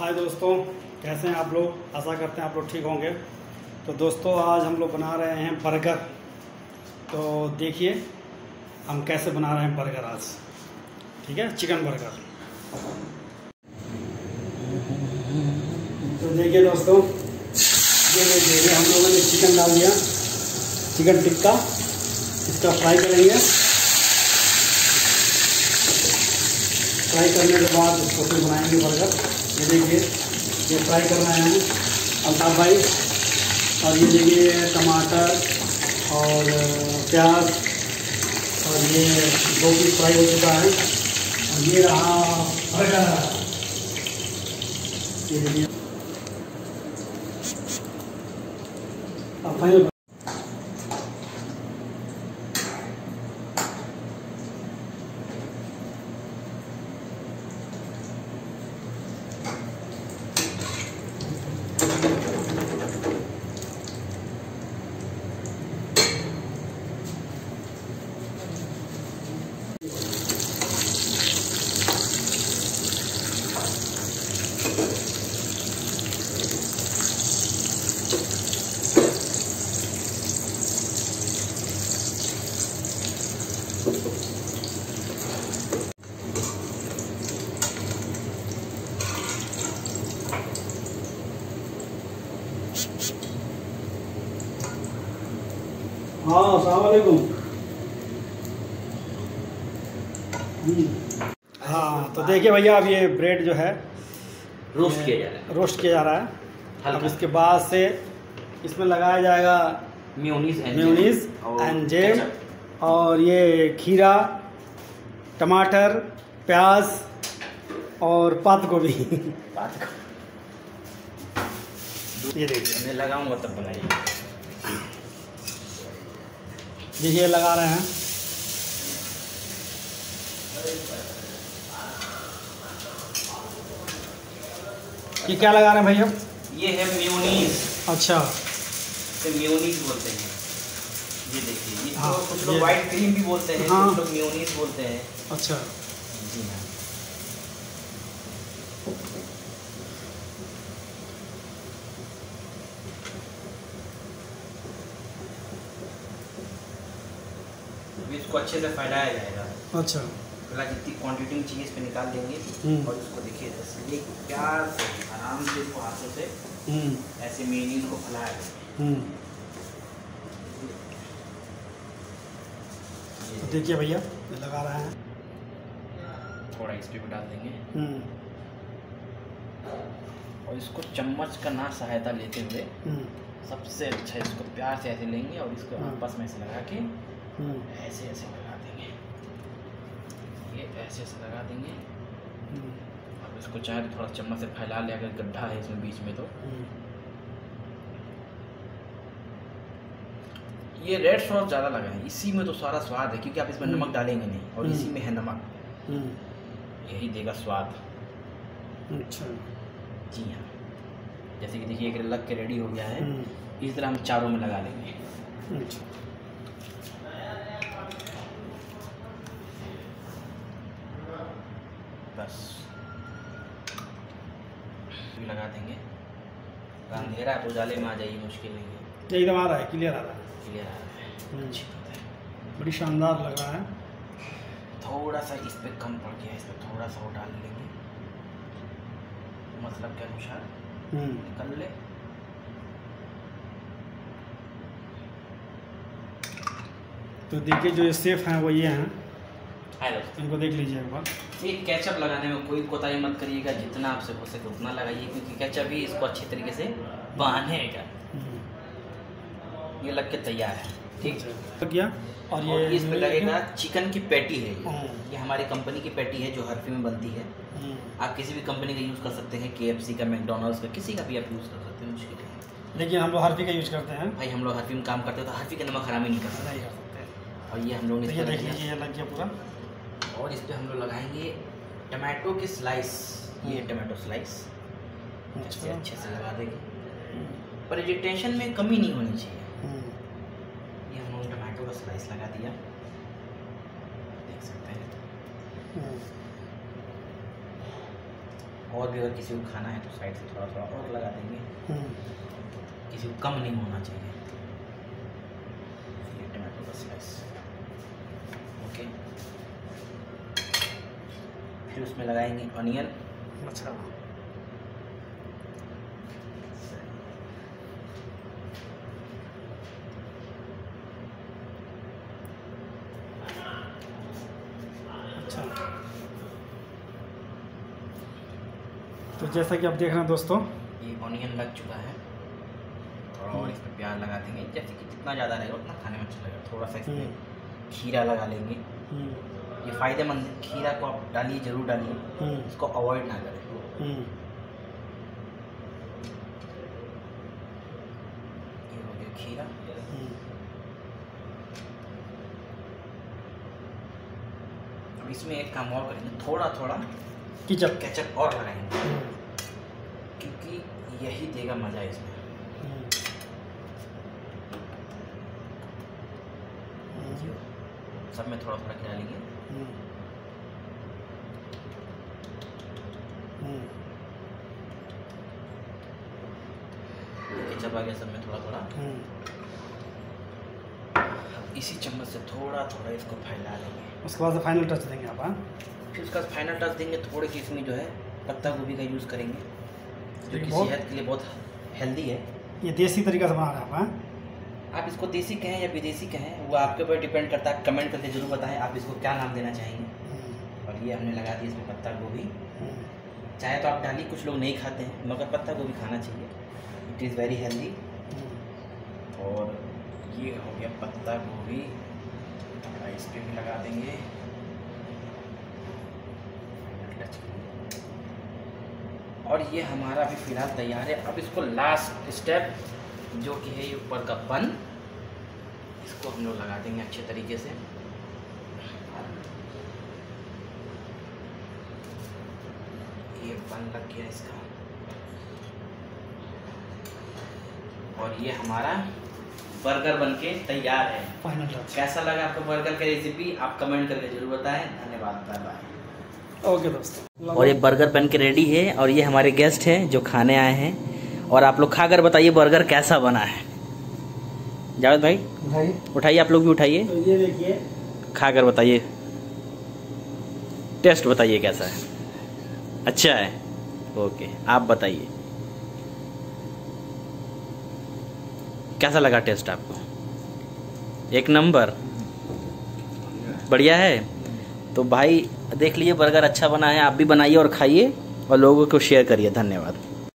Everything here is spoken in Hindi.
हाय दोस्तों, कैसे हैं आप लोग? आशा करते हैं आप लोग ठीक होंगे। तो दोस्तों, आज हम लोग बना रहे हैं बर्गर। तो देखिए, हम कैसे बना रहे हैं बर्गर आज। ठीक है? Chicken burger. तो देखिए दोस्तों, ये देखिए हम लोगों ने चिकन डाल दिया। चिकन टिक्का, इसका फ्राई करेंगे। फ्राई करने के बाद उसको फिर बनाएँगे बर्गर। ये देखिए, ये फ्राई कर रहे हैं अल्ताफ भाई, और ये देखिए टमाटर और प्याज, और ये पीस फ्राई हो चुका है। और ये रहा बर्गर। ये देखिए। अब फाइनल हाँ हाँ तो देखिए भैया अब ये ब्रेड जो है रोस्ट किया जा रहा है। रोस्ट किया जा रहा है। अब इसके बाद से इसमें लगाया जाएगा म्योनीज एंड म्यूनीस और एंड जेम और ये खीरा टमाटर प्याज और पात गोभी। कर। ये देखिए। मैं लगाऊँगा तब बनाइए। देखिए लगा रहे हैं। ये क्या लगा रहे हैं भैया? ये है म्योनीज। अच्छा। इसे म्योनीज बोलते हैं। ये देखिए हाँ, इसको कुछ लोग व्हाइट क्रीम भी बोलते हैं हाँ। कुछ लोग बोलते हैं। अच्छा। जी हाँ। इसको अच्छे से फैलाया जाएगा। अच्छा। पहला जितनी क्वांटिटी में चाहिए इस पर निकाल देंगे हम्म। और उसको देखिए ऐसे एक प्यार से आराम से इसको हाथों से हम्म। ऐसे मेनीज को फैलाया तो देखिए भैया लगा रहे हैं। थोड़ा इस पे भी डाल देंगे। और इसको चम्मच का ना सहायता लेते हुए सबसे अच्छा इसको प्यार से ऐसे लेंगे और इसको। आपस में ऐसे लगा के ऐसे ऐसे। ऐसे ऐसे लगा देंगे। हम्म, अब इसको चाहे तो थोड़ा चम्मच से फैला ले अगर गड्ढा है इसमें बीच में तो। हम्म। ये रेड सॉस ज़्यादा लगा है। इसी में तो सारा स्वाद है क्योंकि आप इसमें हम्म। नमक डालेंगे नहीं और। इसी में है नमक। यही देगा स्वाद। अच्छा। जी हाँ। जैसे कि देखिए एक लग के रेडी हो गया है। इस तरह हम चारों में लगा लेंगे अच्छा। भी लगा देंगे। अंधेरा है तो उजाले में आ जाइए मुश्किल नहीं है। एकदम आ रहा है? क्लियर आ रहा है? क्लियर आ रहा है। हम्म, अच्छी बात है। बड़ी शानदार लग रहा है। थोड़ा सा इस पर कम पड़ गया इस पर थोड़ा सा और डाल लेंगे। मतलब के अनुसार हम्म, निकल ले। तो देखिए जो सेफ़ हैं वो ये हैं। इनको देख लीजिए एक बार। ये केचप लगाने में कोई कोताही मत करिएगा जितना आपसे हो सके उतना लगाइए क्योंकि केचप ही इसको अच्छी तरीके से बांधेगा। ये लग के तैयार है। ठीक? है अच्छा किया और और ये इस पे लगेगा चिकन की पैटी है ये। हम्म। ये हमारी कंपनी की पैटी है जो हरफी में बनती है। हम्म, आप किसी भी कंपनी का यूज़ कर सकते हैं के का मैकडोनल्ड्स का किसी का भी आप यूज़ कर सकते हैं मुश्किल है लेकिन हम लोग हरफी का यूज़ करते हैं। भाई हम लोग हरफी में काम करते हैं तो हरफी का नमक हराम ही नहीं कर सकते। और ये हम लोग तो ने ये देख लीजिए ये लग गया पूरा। और इस पर हम लोग लगाएँगे टमाटो के स्लाइस। ये टमाटो स्लाइस। ऐसे अच्छा। अच्छे से लगा देंगे। हम्म, पर ये टेंशन में कमी नहीं होनी चाहिए। हम्म, ये हम लोग टमाटो का स्लाइस लगा दिया। देख सकते हैं। हम्म, और भी अगर किसी को खाना है तो साइड से थोड़ा थोड़ा और लगा देंगे। हम्म, किसी को कम नहीं होना चाहिए। ये टमाटो का स्लाइस। ओके। फिर उसमें लगाएँगे ऑनियन अच्छा। अच्छा। तो जैसा कि आप देख रहे हैं दोस्तों ये ऑनियन लग चुका है। थोड़ा और इसमें प्याज लगा देंगे। जैसे कि जितना ज़्यादा रहेगा उतना खाने में अच्छा लगेगा। थोड़ा सा इसमें हम्म, खीरा लगा लेंगे। हम्म, ये फ़ायदेमंद है खीरा को आप डालिए ज़रूर डालिए। हम्म, इसको अवॉइड ना करें। हम्म, खीरा। हम्म, अब इसमें एक काम और करेंगे थोड़ा थोड़ा किचप। केचप और लगाएँगे। क्योंकि यही देगा मज़ा इसमें। सब में थोड़ा थोड़ा खिला लेंगे। हम्म, केचप आ गया सब में थोड़ा थोड़ा हम्म, इसी चम्मच से थोड़ा थोड़ा इसको फैला लेंगे। उसके बाद फाइनल टच देंगे आप हाँ? फिर उसका फाइनल टच देंगे थोड़े सी इसमें जो है पत्ता गोभी का यूज़ करेंगे जो कि सेहत के लिए बहुत हेल्दी है। ये देसी तरीका से बना रहे हैं आप हाँ? आप इसको देसी कहें या विदेशी कहें वो आपके ऊपर डिपेंड करता है। कमेंट करके ज़रूर बताएँ आप इसको क्या नाम देना चाहेंगे। हम्म, और ये हमने लगा दिया इसमें पत्ता गोभी। हम्म, चाहे तो आप डालिए कुछ लोग नहीं खाते हैं मगर पत्ता गोभी खाना चाहिए। इट इज़ वेरी हेल्दी और ये हो गया पत्ता गोभी। थोड़ा इस पर भी लगा देंगे। और ये हमारा अभी फ़िलहाल तैयार है। अब इसको लास्ट स्टेप जो कि है ये ऊपर का बन इसको हम लोग लगा देंगे अच्छे तरीके से। ये बन लग गया इसका। और ये हमारा बर्गर बनके तैयार है। फाइनल कैसा लगा आपको बर्गर का रेसिपी आप कमेंट करके ज़रूर बताएँ। धन्यवाद बाय बाय ओके दोस्तों। और ये बर्गर बन के रेडी है और ये हमारे गेस्ट हैं जो खाने आए हैं। और आप लोग खाकर बताइए बर्गर कैसा बना है। जावेद भाई भाई। उठाइए आप लोग भी उठाइए। तो ये देखिए। खाकर बताइए। टेस्ट बताइए कैसा है। अच्छा है। ओके आप बताइए। कैसा लगा टेस्ट आपको? एक नंबर। बढ़िया है। तो भाई देख लीजिए बर्गर अच्छा बना है आप भी बनाइए और खाइए और लोगों को शेयर करिए। धन्यवाद।